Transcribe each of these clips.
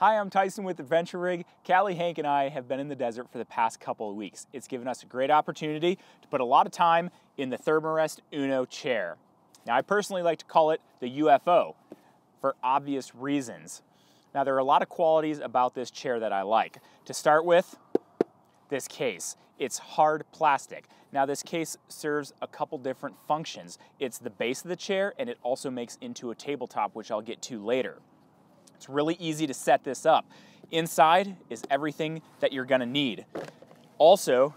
Hi, I'm Tyson with Adventure Rig. Callie, Hank, and I have been in the desert for the past couple of weeks. It's given us a great opportunity to put a lot of time in the Thermarest Uno chair. Now, I personally like to call it the UFO for obvious reasons. Now, there are a lot of qualities about this chair that I like. To start with, this case. It's hard plastic. Now this case serves a couple different functions. It's the base of the chair and it also makes into a tabletop, which I'll get to later. It's really easy to set this up. Inside is everything that you're gonna need. Also,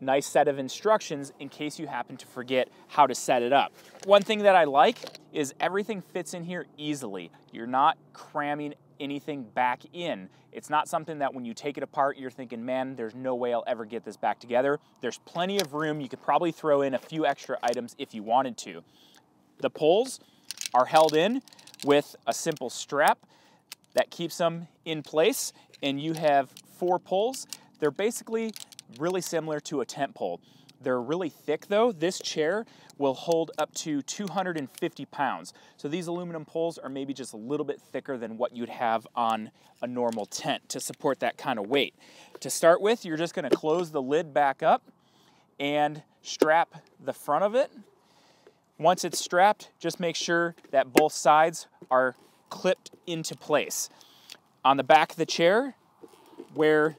nice set of instructions in case you happen to forget how to set it up. One thing that I like is everything fits in here easily. You're not cramming anything back in. It's not something that when you take it apart, you're thinking, man, there's no way I'll ever get this back together. There's plenty of room. You could probably throw in a few extra items if you wanted to. The poles are held in with a simple strap that keeps them in place and you have four poles. They're basically really similar to a tent pole. They're really thick though. This chair will hold up to 250 pounds. So these aluminum poles are maybe just a little bit thicker than what you'd have on a normal tent to support that kind of weight. To start with, you're just gonna close the lid back up and strap the front of it. Once it's strapped, just make sure that both sides are clipped into place. On the back of the chair, where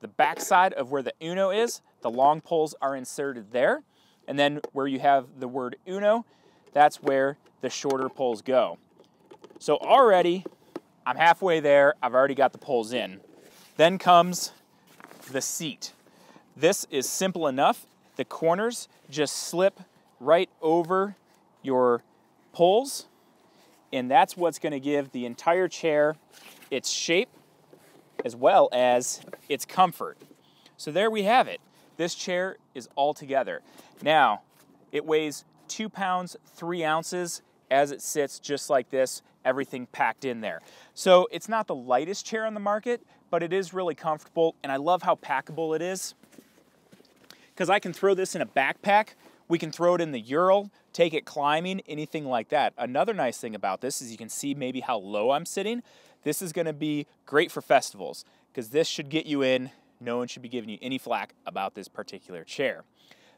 the back side of where the Uno is, the long poles are inserted there. And then where you have the word Uno, that's where the shorter poles go. So already, I'm halfway there. I've already got the poles in. Then comes the seat. This is simple enough. The corners just slip right over your poles and that's what's going to give the entire chair its shape as well as its comfort. So there we have it. This chair is all together. Now, it weighs two pounds, three ounces as it sits just like this, everything packed in there. So it's not the lightest chair on the market, but it is really comfortable and I love how packable it is because I can throw this in a backpack we can throw it in the Ural, take it climbing, anything like that. Another nice thing about this is you can see maybe how low I'm sitting. This is gonna be great for festivals because this should get you in. No one should be giving you any flack about this particular chair.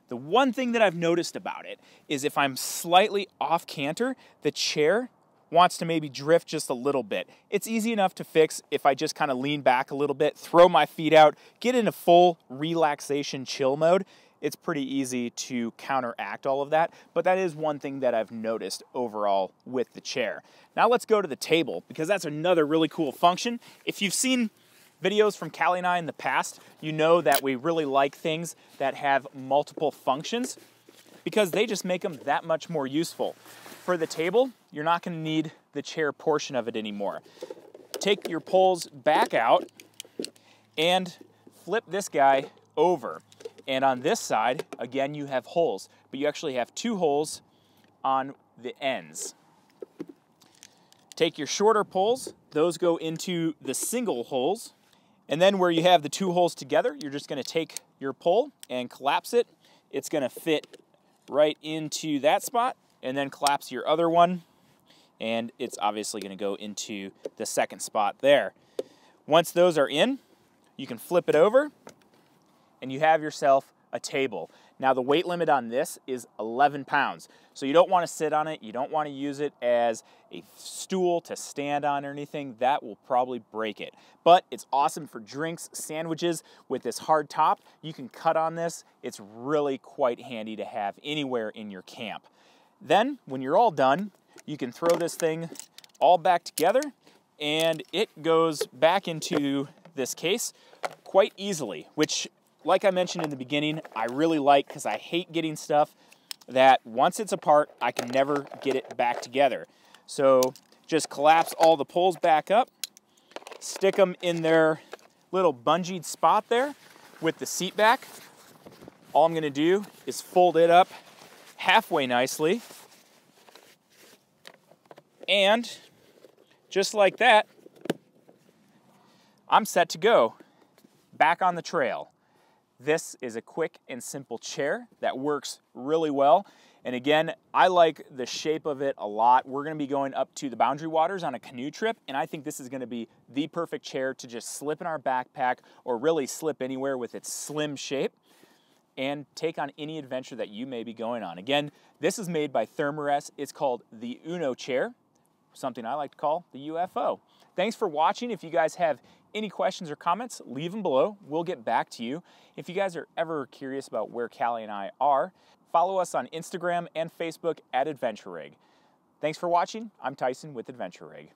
The one thing that I've noticed about it is if I'm slightly off canter, the chair wants to maybe drift just a little bit. It's easy enough to fix if I just kind of lean back a little bit, throw my feet out, get in a full relaxation chill mode, it's pretty easy to counteract all of that. But that is one thing that I've noticed overall with the chair. Now let's go to the table because that's another really cool function. If you've seen videos from Callie and I in the past, you know that we really like things that have multiple functions because they just make them that much more useful. For the table, you're not gonna need the chair portion of it anymore. Take your poles back out and flip this guy over. And on this side, again, you have holes, but you actually have two holes on the ends. Take your shorter poles, those go into the single holes. And then where you have the two holes together, you're just gonna take your pole and collapse it. It's gonna fit right into that spot and then collapse your other one. And it's obviously gonna go into the second spot there. Once those are in, you can flip it over and you have yourself a table. Now the weight limit on this is 11 pounds. So you don't wanna sit on it, you don't wanna use it as a stool to stand on or anything, that will probably break it. But it's awesome for drinks, sandwiches with this hard top. You can cut on this, it's really quite handy to have anywhere in your camp. Then when you're all done, you can throw this thing all back together and it goes back into this case quite easily, which like I mentioned in the beginning, I really like because I hate getting stuff that once it's apart, I can never get it back together. So just collapse all the poles back up, stick them in their little bungeed spot there with the seat back. All I'm gonna do is fold it up halfway nicely. And just like that, I'm set to go back on the trail. This is a quick and simple chair that works really well. And again, I like the shape of it a lot. We're gonna be going up to the Boundary Waters on a canoe trip, and I think this is gonna be the perfect chair to just slip in our backpack or really slip anywhere with its slim shape and take on any adventure that you may be going on. Again, this is made by Thermarest. It's called the Uno chair, something I like to call the UFO. Thanks for watching. If you guys have any questions or comments, leave them below. We'll get back to you. If you guys are ever curious about where Callie and I are, follow us on Instagram and Facebook at Adventure Rig. Thanks for watching. I'm Tyson with Adventure Rig.